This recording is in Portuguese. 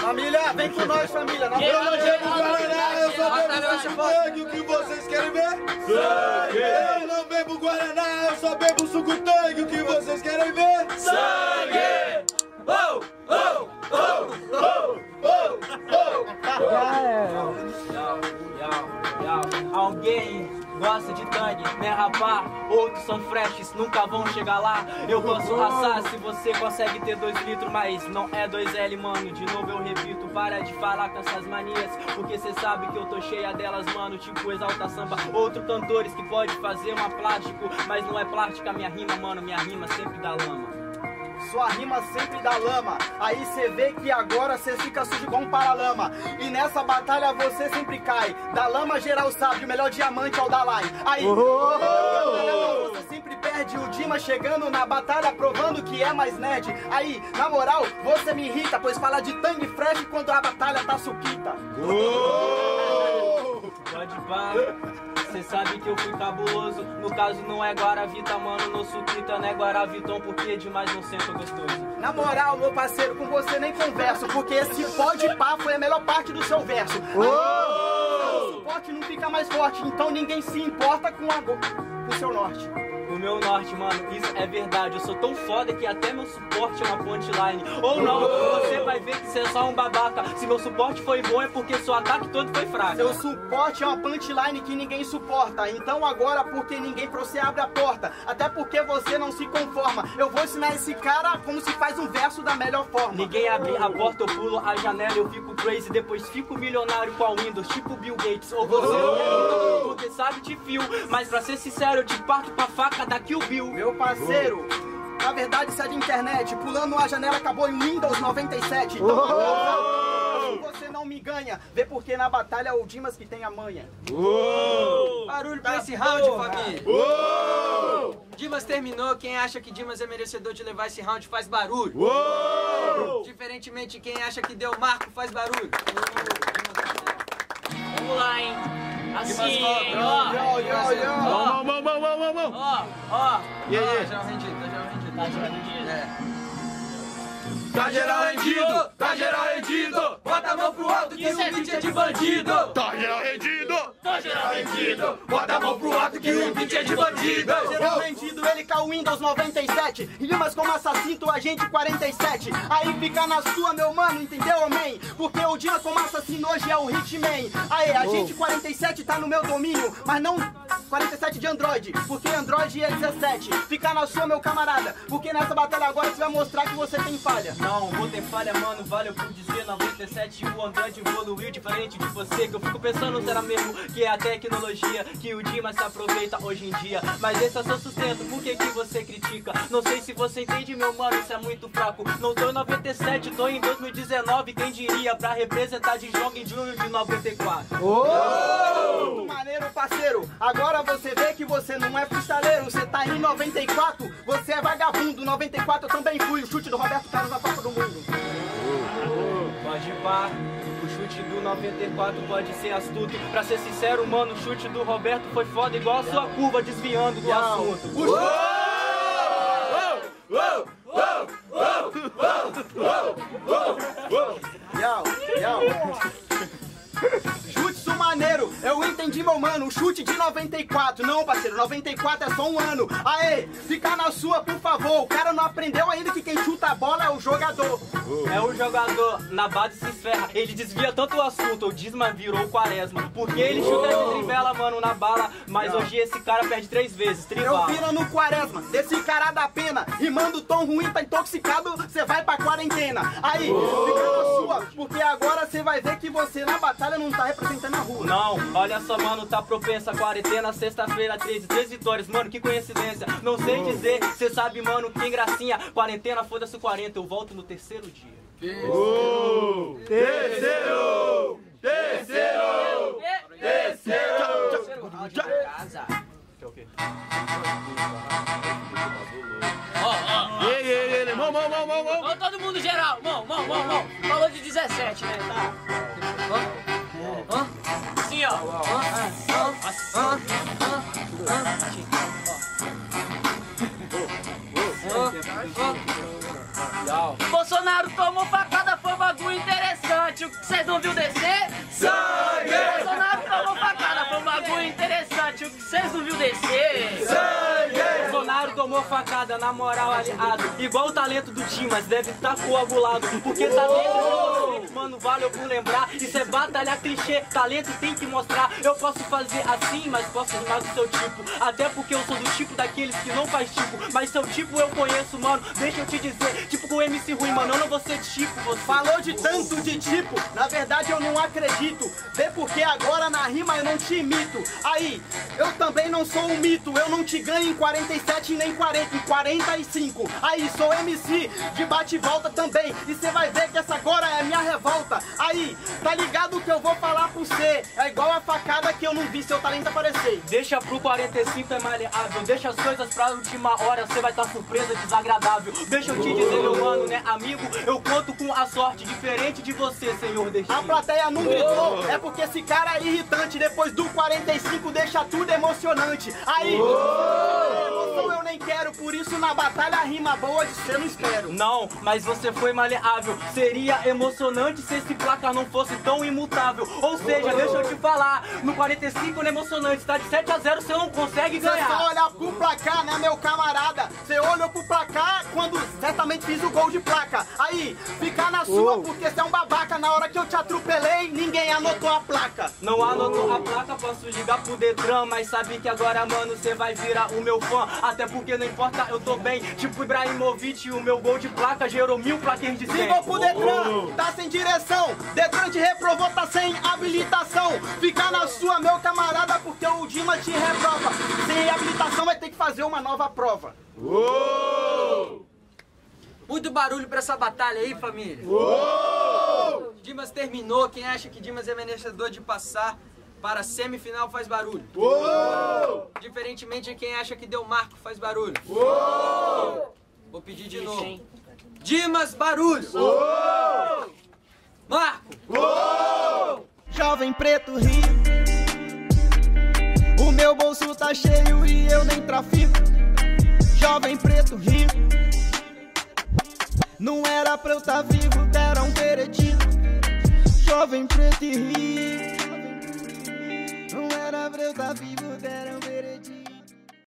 Família, vem com nós, família. Na Eu não bebo Guaraná, eu só bebo sangue. O que vocês querem ver? Sangue! Eu não bebo Guaraná, eu só bebo suco tangue. O que vocês querem ver? Sangue! Gosta de tangue, né rapá? Outros são freshes, nunca vão chegar lá. Eu posso raçar se você consegue ter dois litros, mas não é 2L, mano. De novo eu repito, para de falar com essas manias. Porque cê sabe que eu tô cheia delas, mano. Tipo exalta samba. Outros cantores que pode fazer uma plástico, mas não é plástica minha rima, mano. Minha rima sempre dá lama. Sua rima sempre dá lama. Aí cê vê que agora cê fica sujo igual um paralama. E nessa batalha você sempre cai. Da lama geral sabe, o melhor diamante é o da line. Aí, você sempre perde o Dima chegando na batalha provando que é mais nerd. Aí, na moral, você me irrita, pois fala de tangue fresh quando a batalha tá suquita. Pode pá, cê sabe que eu fui cabuloso. No caso não é Guaravita, mano, no suquita, não é Guaraviton, porque demais não sento gostoso. Na moral, meu parceiro, com você nem converso, porque esse pode pá foi a melhor parte do seu verso. O suporte não fica mais forte, então ninguém se importa com, a com o seu norte. O meu norte, mano, isso é verdade. Eu sou tão foda que até meu suporte é uma punchline. Ou não, você vai ver que você é só um babaca. Se meu suporte foi bom é porque seu ataque todo foi fraco. Seu suporte é uma punchline que ninguém suporta. Então agora, porque ninguém pra você abre a porta. Até porque você não se conforma. Eu vou ensinar esse cara como se faz um verso da melhor forma. Ninguém abre a porta, eu pulo a janela, eu fico crazy, depois fico milionário com a Windows, tipo Bill Gates. Ou você não quer, porque sabe te fio. Mas pra ser sincero, eu te parto pra faca daqui o Bill. Meu parceiro, na verdade isso é de internet. Pulando a janela acabou em Windows 97. Então, você não me ganha. Vê porque na batalha é o Dimas que tem a manha. Barulho pra esse round, família. Dimas terminou. Quem acha que Dimas é merecedor de levar esse round faz barulho. Diferentemente, quem acha que deu marco faz barulho. Vamos lá, hein? Assim, ó. yo. Ó, ó. E aí? Tá geral rendido, tá geral rendido. Tá jogando É. Tá geral rendido, tá geral rendido. Bota a mão pro alto que o beat é de bandido. Tá geral rendido. Tá geral Rendido, bota a mão pro alto que o beat é de bandido. Será vendido ele com o Windows 97 Rimas como assassino, agente 47 Aí fica na sua, meu mano, entendeu, man? Porque o Dimas como assassino hoje é o Hitman Aê, agente 47 tá no meu domínio Mas não 47 de Android Porque Android é 17 Fica na sua, meu camarada Porque nessa batalha agora você vai mostrar que você tem falha. Não, vou ter falha, mano, valeu por dizer 97 o Android evoluiu diferente de você Que eu fico pensando, será mesmo que é a tecnologia Que o Dimas se aproveita hoje em dia. Mas esse é seu sustento, por que que você critica? Não sei se você entende, meu mano, isso é muito fraco. Não tô em 97, tô em 2019 Quem diria, pra representar de jogo em junho de 94 Muito maneiro, parceiro. Agora você vê que você não é freestaleiro. Você tá em 94, você é vagabundo. 94 eu também fui. O chute do Roberto Carlos na Copa do Mundo. Pode pá, o chute do 94 pode ser astuto Pra ser sincero, mano, o chute do Roberto foi foda Igual a sua curva desviando do assunto yau. Jutsu maneiro, eu entendi, meu mano. O chute de 94. Não, parceiro, 94 é só um ano. Aê, fica na sua, por favor. O cara não aprendeu ainda que quem chuta a bola é o jogador. É o jogador, na base se esferra Ele desvia tanto o assunto, o Disma virou quaresma Porque ele chuta de trivela, mano, na bala Mas hoje esse cara perde três vezes, Eu tribala vira no quaresma, desse cara da pena. Rimando tom ruim, tá intoxicado, você vai pra quarentena. Aí, fica na sua, porque agora você vai ver que você na batalha não tá representando a rua. Não, olha só, mano, tá propensa quarentena, sexta-feira, 13, três vitórias, mano, que coincidência. Não sei dizer, cê sabe, mano, que gracinha. Quarentena, foda-se o 40, eu volto no terceiro dia. Terceiro! Terceiro! Casa. Que é o quê? Ó, ó, Ei, ei, ei, mão, mão, mão, mão, mão. ó. Ó, todo mundo geral. Mão, mão, mão, mão. Falou de 17, né? Tá. vocês não viu descer? Sangue! Bolsonaro tomou facada, foi um bagulho interessante. O que vocês não viu descer? Sangue! Bolsonaro tomou facada, na moral, aliado. Ah, igual o talento do time, mas deve estar tá coagulado, porque tá dentro mano, valeu por lembrar. Isso é batalha clichê, talento tem que mostrar. Eu posso fazer assim, mas posso rimar do seu tipo. Até porque eu sou do tipo daqueles que não faz tipo. Mas seu tipo eu conheço, mano. Deixa eu te dizer, tipo com MC ruim, mano. Eu não vou ser tipo você. Falou de tanto de tipo, na verdade eu não acredito. Vê porque agora na rima eu não te imito. Aí, eu também não sou um mito. Eu não te ganho em 47 nem 40, em 45. Aí, sou MC de bate e volta também. E cê vai ver que essa agora é minha revolta. Aí, tá ligado que eu vou falar pro cê? É igual a facada que eu não vi seu talento aparecer. Deixa pro 45 é maleável. Deixa as coisas pra última hora, cê vai estar tá surpresa, desagradável. Deixa eu te dizer, meu mano, né, amigo? Eu conto com a sorte diferente de você, senhor destino. A plateia não gritou, é porque esse cara é irritante. Depois do 45 deixa tudo emocionante. Aí, emoção eu nem quero, por isso na batalha rima boa de cê não espero. Não, mas você foi maleável. Seria emocionante se esse placar não fosse tão imutável. Ou seja, deixa eu te falar, no 45 não é emocionante, tá de 7 a 0 você não consegue ganhar. Você só olhar pro placar, né, meu camarada? Você olhou pro placar quando certamente fiz o gol de placa. Aí, ficar na sua porque você é um babaca. Na hora que eu te atropelei, ninguém anotou a placa. Não anotou a placa, posso ligar pro Detran, mas sabe que agora, mano, você vai virar o meu fã. Até porque não importa, eu tô bem. Tipo Ibrahimovic, o meu gol de placa gerou mil plaquinhas de 100. Ligou pro Detran, tá sem direção. Detran te reprovou, tá sem habilitação. Ficar na sua, meu camarada, porque o Dima te reprova. Sem habilitação vai ter que fazer uma nova prova. Uou! Muito barulho pra essa batalha aí, família. Uou! Dimas terminou. Quem acha que Dimas é merecedor de passar para a semifinal faz barulho. Uou! Diferentemente de quem acha que deu marco faz barulho. Uou! Vou pedir de novo. Dimas, barulho. Uou! Marco. Uou! Jovem preto rico. O meu bolso tá cheio e eu nem trafico. Jovem preto rico. Pra eu tá vivo, deram um veredito. Jovem preto e rico. Não era pra eu tá vivo, deram um veredito.